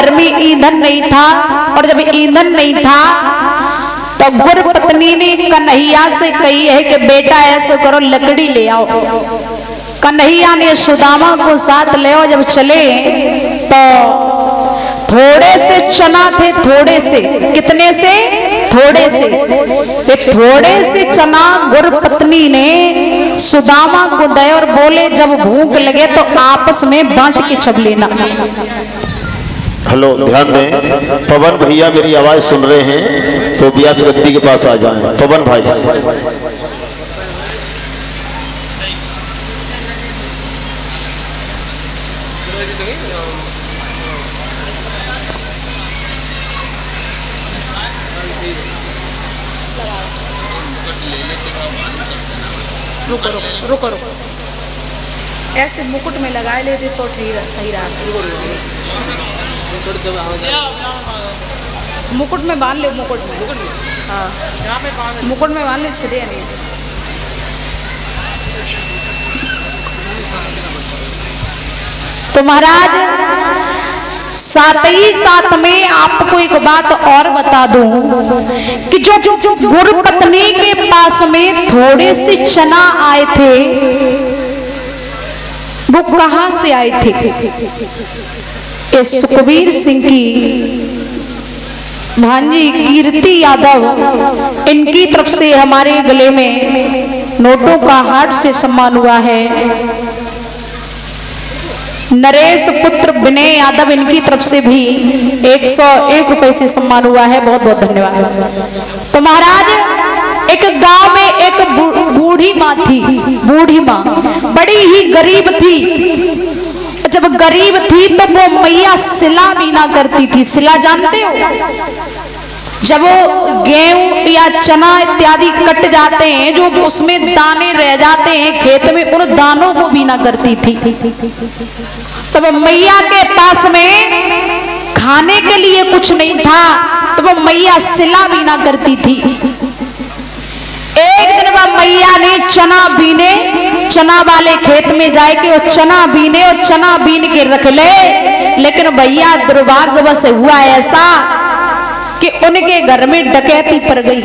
घर में ईंधन नहीं था, और जब ईंधन नहीं था तो गुरु पत्नी ने कन्हैया से कही है कि बेटा, ऐसे करो, लकड़ी ले आओ। कन्हैया ने सुदामा को साथ ले आओ, जब चले तो थोड़े से चना थे, थोड़े से। कितने से? थोड़े से। ये थोड़े से चना गुरु पत्नी ने सुदामा को दे और बोले, जब भूख लगे तो आपस में बांट के छब लेना। हेलो ध्यान दें पवन भैया मेरी आवाज़ सुन रहे हैं तो व्यास गद्दी के पास आ जाएँ। पवन भाई। रुको रुको रुको रुको। ऐसे मुकुट में लगाए लेते तो ठीक सही रहा। मुकुट में बाँध ले मुकुट में। हाँ। मुकुट में बाँध ले छदे नहीं तो महाराज साथ ही साथ में आपको एक बात और बता दूँ कि जो गुरु पत्नी के पास में थोड़े से चना आए थे वो कहाँ से आए थे? ये सुखबीर सिंह की भांजी कीर्ति यादव इनकी तरफ़ से हमारे गले में नोटों का हाट से सम्मान हुआ है। नरेश पुत्र विनय यादव इनकी तरफ़ से भी 101 रुपए से सम्मान हुआ है। बहुत बहुत धन्यवाद। तो महाराज एक गाँव में एक बूढ़ी माँ थी बूढ़ी माँ बड़ी ही गरीब थी। जब गरीब थी तो वो मैया सिला बीना करती थी। सिला जानते हो? जब वो गेहूँ या चना इत्यादि कट जाते हैं, जो उसमें दाने रह जाते हैं, खेत में, उन दानों को बीना करती थी। तब मैया के पास में खाने के लिए कुछ नहीं था तो वो मैया सिला बीना करती थी। एक दिन वह मैया ने चना बीने, चना वाले खेत में जाए के वो चना बीने और चना बीन के रख ले। लेकिन भैया दुर्भाग्यवश हुआ ऐसा कि उनके घर में डकैती पड़ गई।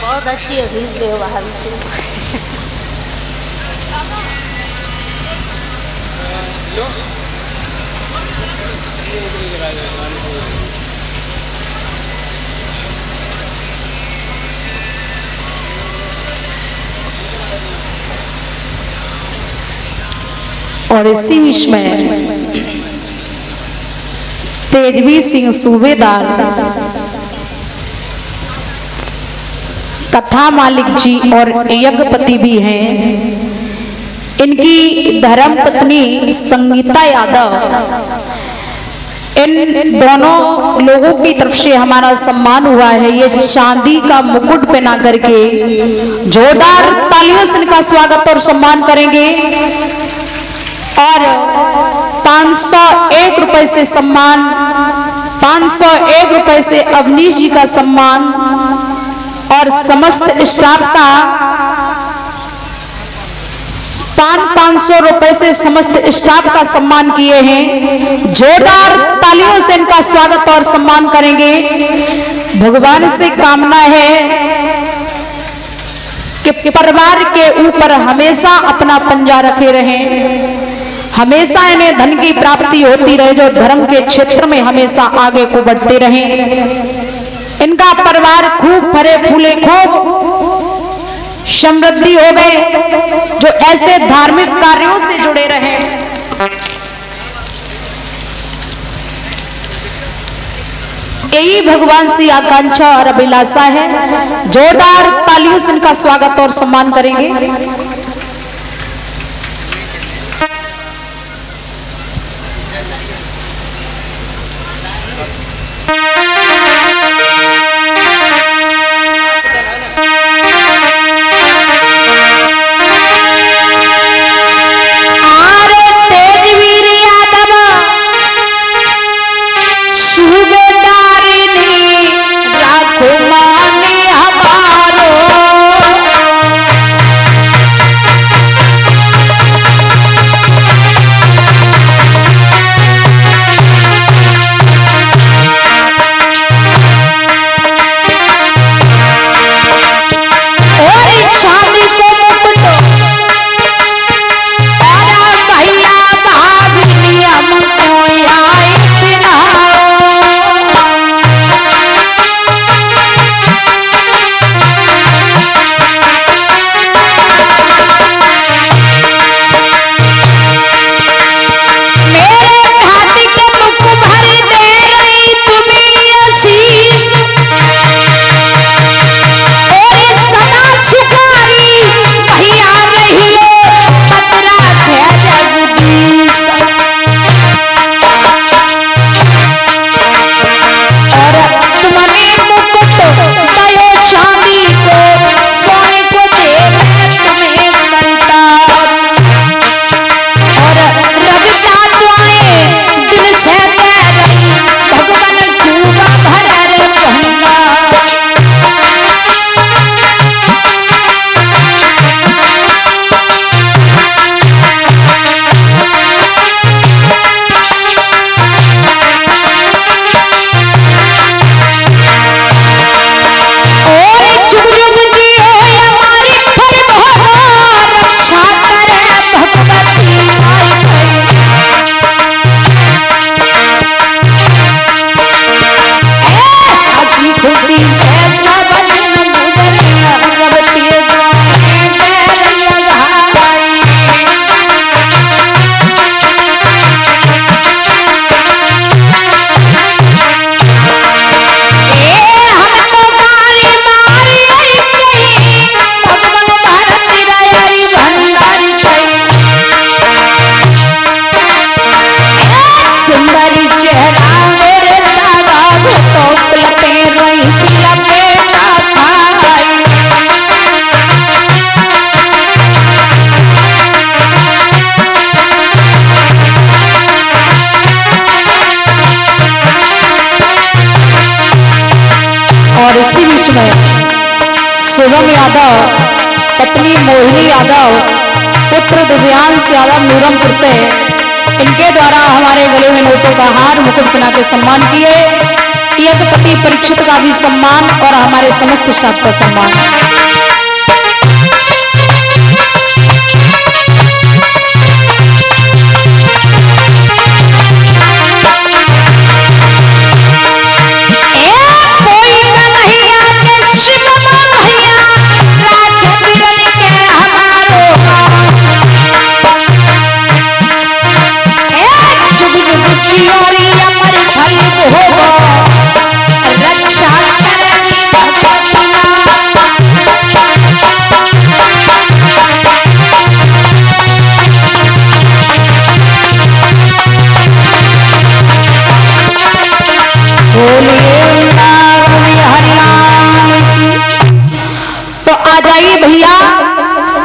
बहुत अच्छी है और इसी विषय में तेजवी सिंह सूबेदार कथा मालिक जी और यज्ञपति भी हैं। इनकी धर्म पत्नी संगीता यादव। इन दोनों लोगों की तरफ़ से हमारा सम्मान हुआ है। ये चांदी का मुकुट पहना करके जोरदार तालियों से इनका स्वागत और सम्मान करेंगे। और 501 रुपए से सम्मान 501 रुपए से अवनीश जी का सम्मान और समस्त स्टाफ का पान पाँच सौ रुपए से समस्त स्टाफ का सम्मान किए हैं। जोरदार तालियों से इनका स्वागत और सम्मान करेंगे। भगवान से कामना है कि परिवार के ऊपर हमेशा अपना पंजा रखे रहें। हमेशा इन्हें धन की प्राप्ति होती रहे, जो धर्म के क्षेत्र में हमेशा आगे को बढ़ते रहें। इनका परिवार खूब फरे फूले, खूब समृद्धि हो गए जो ऐसे धार्मिक कार्यों से जुड़े रहे। यही भगवान से आकांक्षा और अभिलाषा है। जोरदार तालियों से इनका स्वागत और सम्मान करेंगे। Please. बीच यादव, पत्नी मोहिनी यादव, पुत्र दिव्यांश यादव नूरमपुर से इनके द्वारा हमारे गले में नोटों का हार मुकुट बना के सम्मान किए। पति परीक्षित का भी सम्मान और हमारे समस्त स्टाफ का सम्मान।